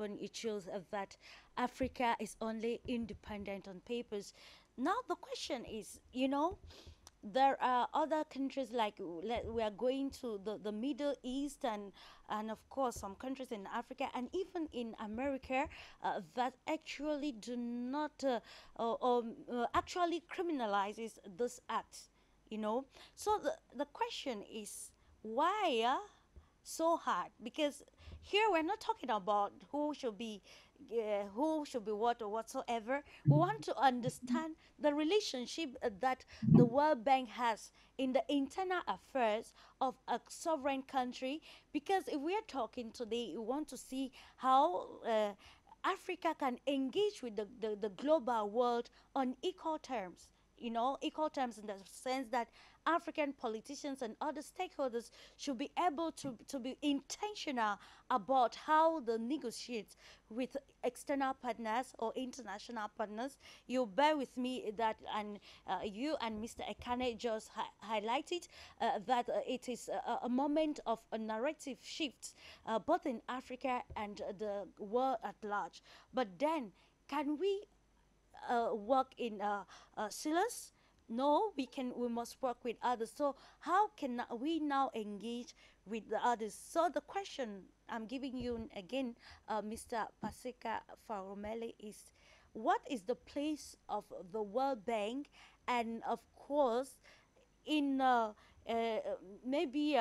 happened, it shows that Africa is only independent on papers. Now the question is, you know, there are other countries like we are going to the, the Middle East and and of course some countries in Africa and even in America uh, that actually do not uh, uh, um, uh, actually criminalizes this act you know so the, the question is why uh, so hard because here we're not talking about who should be uh, who should be what or whatsoever. We want to understand the relationship that the World Bank has in the internal affairs of a sovereign country. Because if we are talking today, we want to see how uh, Africa can engage with the, the, the global world on equal terms you know, equal terms in the sense that African politicians and other stakeholders should be able to, to be intentional about how they negotiate with external partners or international partners. You bear with me that, and uh, you and Mr. Ekane just hi highlighted uh, that uh, it is a, a, moment of a narrative shift, uh, both in Africa and the world at large. But then, can we uh, work in uh, uh, silos? no we can we must work with others. So how can we now engage with the others? So the question i'm giving you again uh, mr Paseka faromele is what is the place of the world bank? And of course in uh, uh, maybe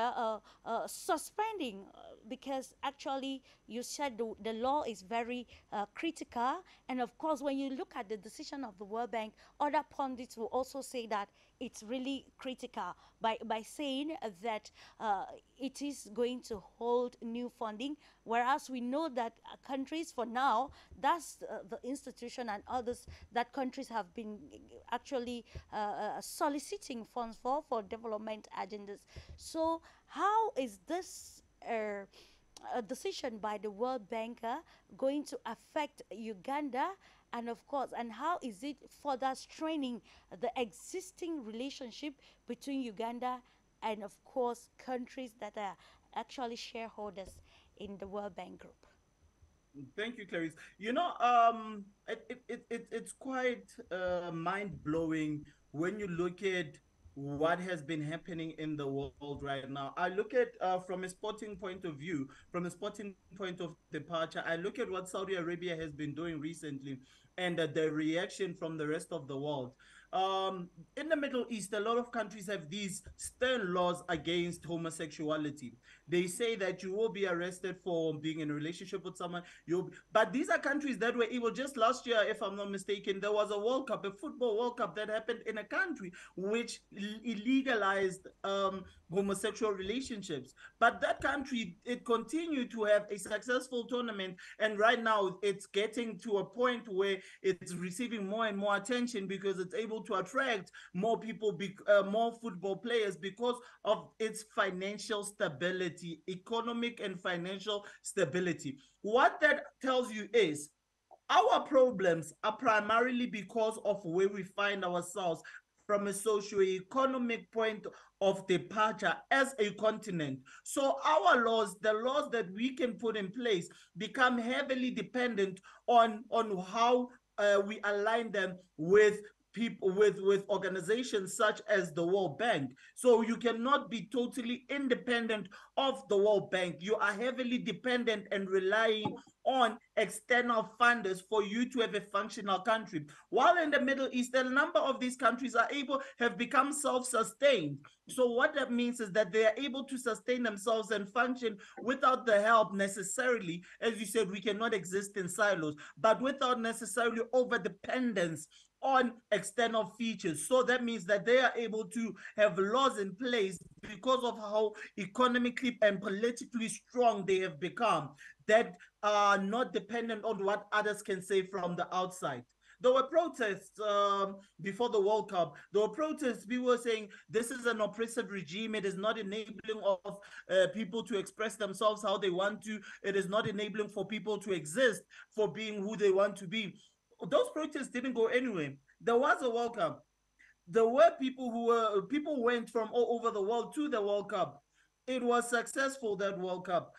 suspending because actually you said the, the law is very critical and of course when you look at the decision of the World Bank other pundits will also say that it's really critical by, by saying that uh, it is going to hold new funding, whereas we know that uh, countries for now, that's uh, the institution and others that countries have been actually uh, uh, soliciting funds for, for development agendas. So how is this uh, a decision by the World Bank going to affect Uganda and of course and how is it further straining the existing relationship between Uganda and of course countries that are actually shareholders in the World Bank Group. Thank you, Clarice. You know, um, it, it, it, it's quite uh, mind blowing when you look at what has been happening in the world right now. I look at uh, from a sporting point of view, from a sporting point of departure, I look at what Saudi Arabia has been doing recently and uh, the reaction from the rest of the world. Um, in the Middle East, a lot of countries have these stern laws against homosexuality. They say that you will be arrested for being in a relationship with someone. You, but these are countries that were able. Just last year, if I'm not mistaken, there was a World Cup, a football World Cup that happened in a country which illegalized um, homosexual relationships. But that country, it continued to have a successful tournament, and right now it's getting to a point where it's receiving more and more attention because it's able to attract more people, uh, more football players because of its financial stability, economic and financial stability. What that tells you is our problems are primarily because of where we find ourselves from a socio-economic point of departure as a continent. So our laws, the laws that we can put in place become heavily dependent on, on how uh, we align them with people with with organizations such as the World Bank. So you cannot be totally independent of the World Bank. You are heavily dependent and relying on external funders for you to have a functional country. While in the Middle East, a number of these countries are able have become self-sustained. So what that means is that they are able to sustain themselves and function without the help necessarily. As you said, we cannot exist in silos, but without necessarily over dependence on external features. So that means that they are able to have laws in place because of how economically and politically strong they have become that are not dependent on what others can say from the outside. There were protests um, before the World Cup. There were protests. People were saying this is an oppressive regime. It is not enabling of uh, people to express themselves how they want to. It is not enabling for people to exist for being who they want to be those protests didn't go anywhere. There was a World Cup. There were people who were people went from all over the world to the World Cup. It was successful that World Cup.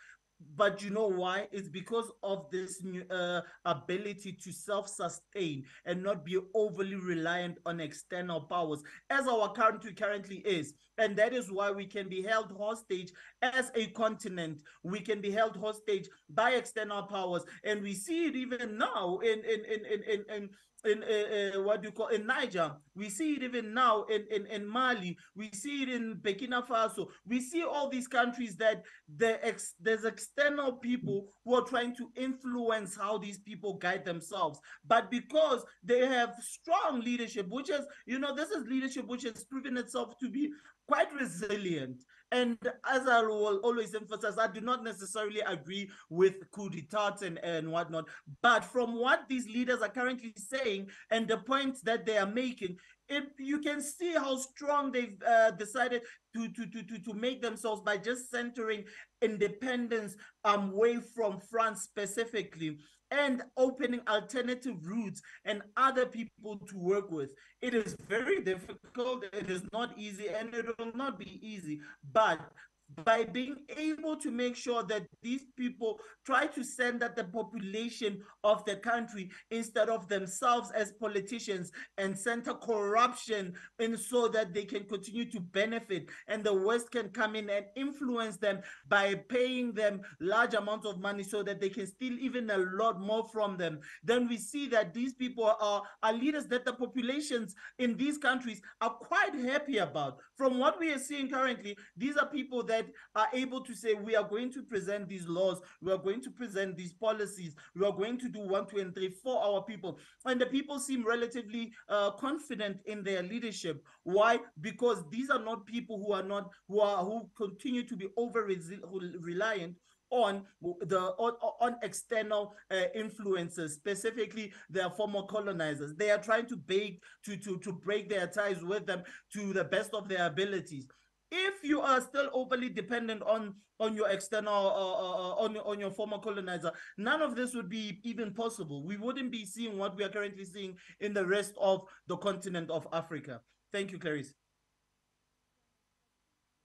But you know why? It's because of this new, uh, ability to self-sustain and not be overly reliant on external powers, as our country currently is. And that is why we can be held hostage as a continent. We can be held hostage by external powers, and we see it even now in in in in in, in in uh, uh, what do you call in Niger. We see it even now in, in, in Mali. We see it in Burkina Faso. We see all these countries that the ex, there's external people who are trying to influence how these people guide themselves. But because they have strong leadership, which is, you know, this is leadership which has proven itself to be quite resilient. And as I will always emphasize, I do not necessarily agree with coup d'etats and, and whatnot. But from what these leaders are currently saying and the points that they are making, if you can see how strong they've uh, decided to, to, to, to, to make themselves by just centering independence um, away from France specifically and opening alternative routes and other people to work with. It is very difficult, it is not easy, and it will not be easy. But by being able to make sure that these people try to send the population of the country instead of themselves as politicians and center corruption and so that they can continue to benefit and the west can come in and influence them by paying them large amounts of money so that they can steal even a lot more from them. Then we see that these people are, are leaders that the populations in these countries are quite happy about. From what we are seeing currently these are people that are able to say, we are going to present these laws, we are going to present these policies, we are going to do one, two, and three for our people. And the people seem relatively uh, confident in their leadership. Why? Because these are not people who are not, who are, who continue to be over reliant on the on, on external uh, influences specifically their former colonizers they are trying to bake to to to break their ties with them to the best of their abilities if you are still overly dependent on on your external uh, uh, uh, on on your former colonizer none of this would be even possible. We wouldn't be seeing what we are currently seeing in the rest of the continent of africa. Thank you clarice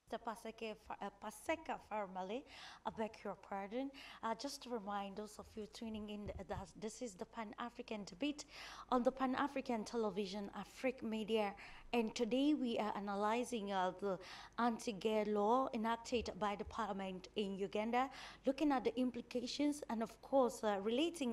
the Paseka, uh, Paseka family, I beg your pardon. Uh, just to remind those of you tuning in that this is the Pan African debate on the Pan African television, Afrique Media. And today we are analyzing uh, the anti gay law enacted by the parliament in Uganda, looking at the implications and, of course, uh, relating